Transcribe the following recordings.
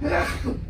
Ah!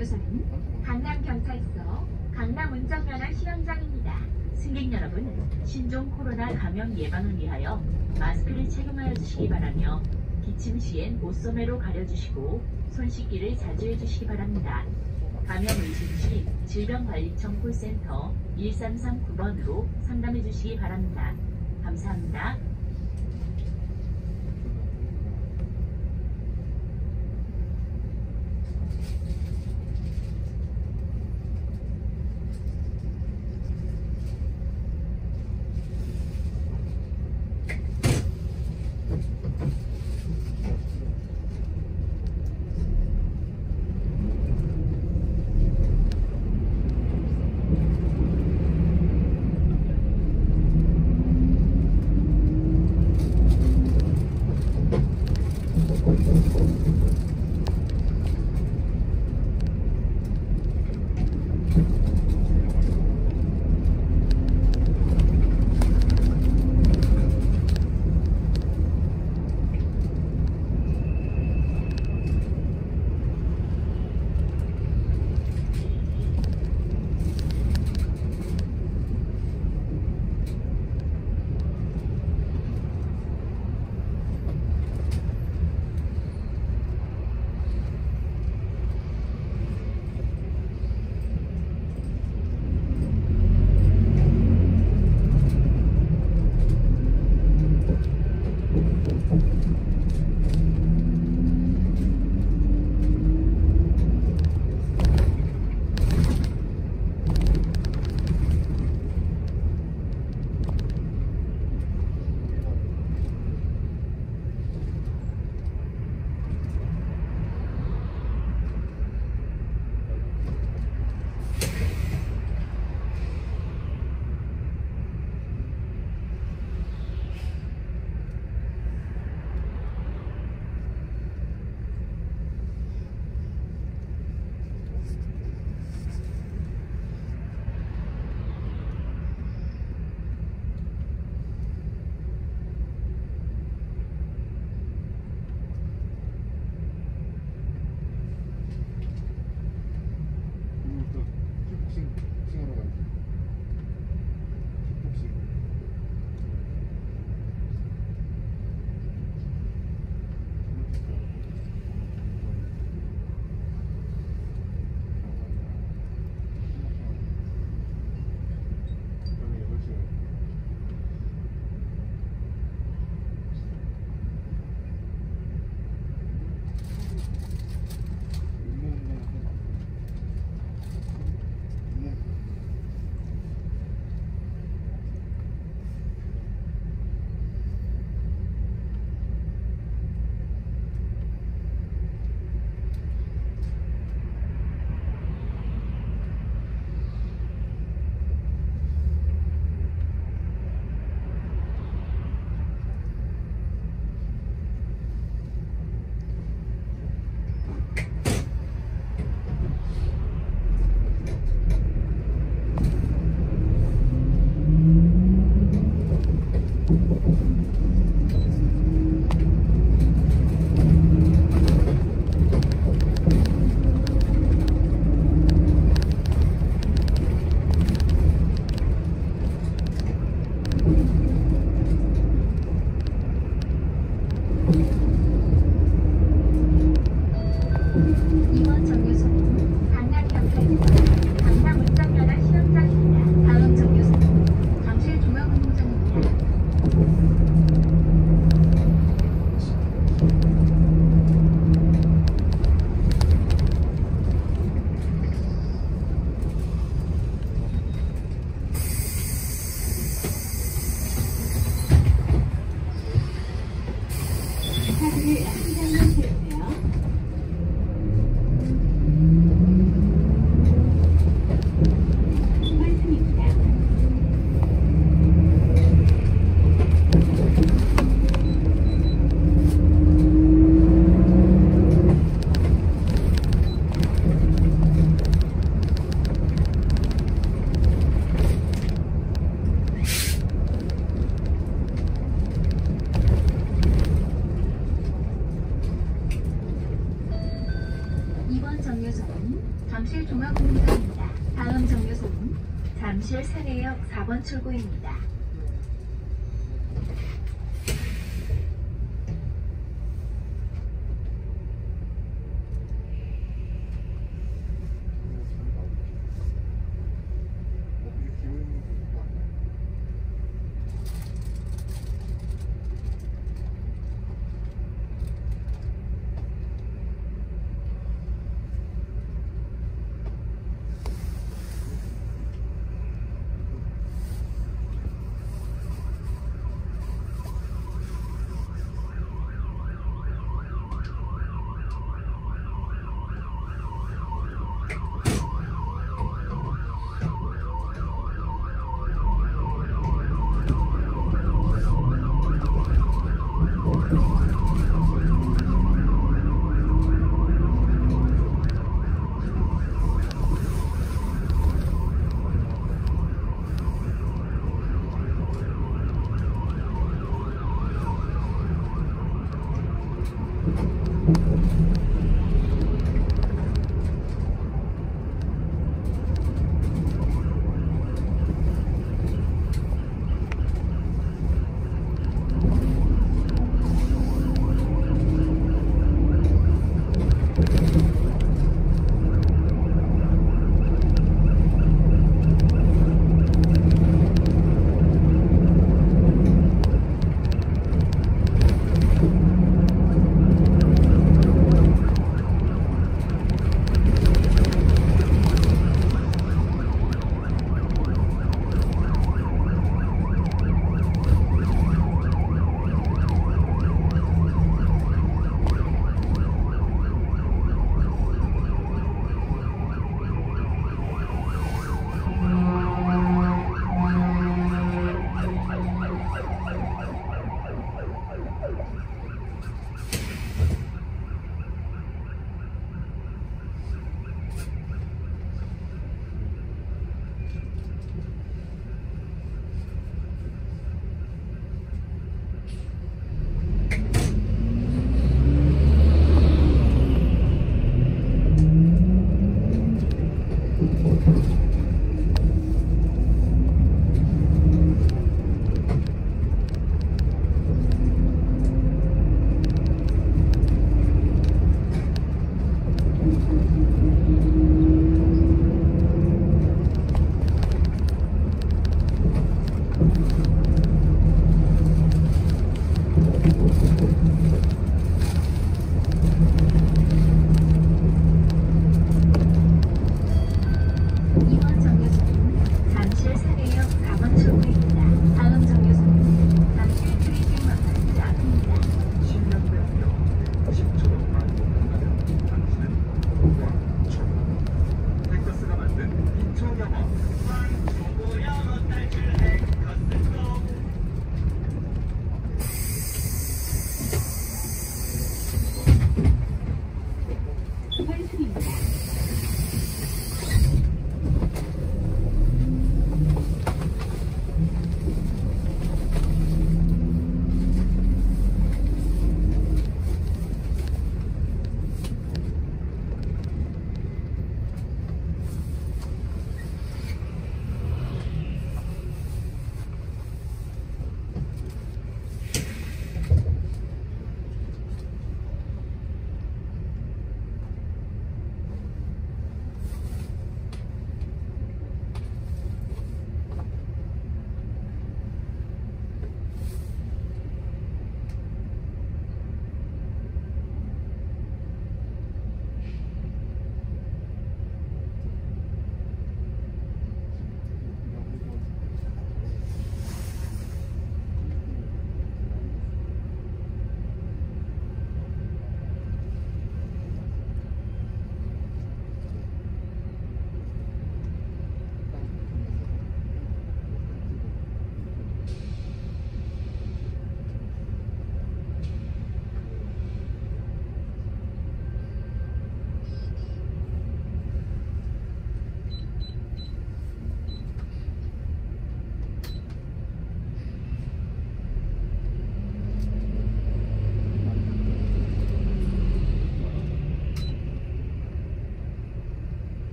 정류소는 강남경찰서 강남운전면허 시험장입니다. 승객 여러분, 신종 코로나 감염 예방을 위하여 마스크를 착용하여 주시기 바라며 기침 시엔 옷소매로 가려주시고 손 씻기를 자주 해주시기 바랍니다. 감염 의심 시 질병관리청 콜센터 1339번으로 상담해 주시기 바랍니다. 감사합니다.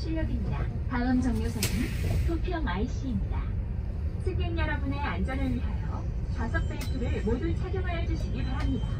실역입니다. 다음 정류소는 부평 IC입니다. 승객 여러분의 안전을 위하여 좌석 벨트를 모두 착용하여 주시기 바랍니다.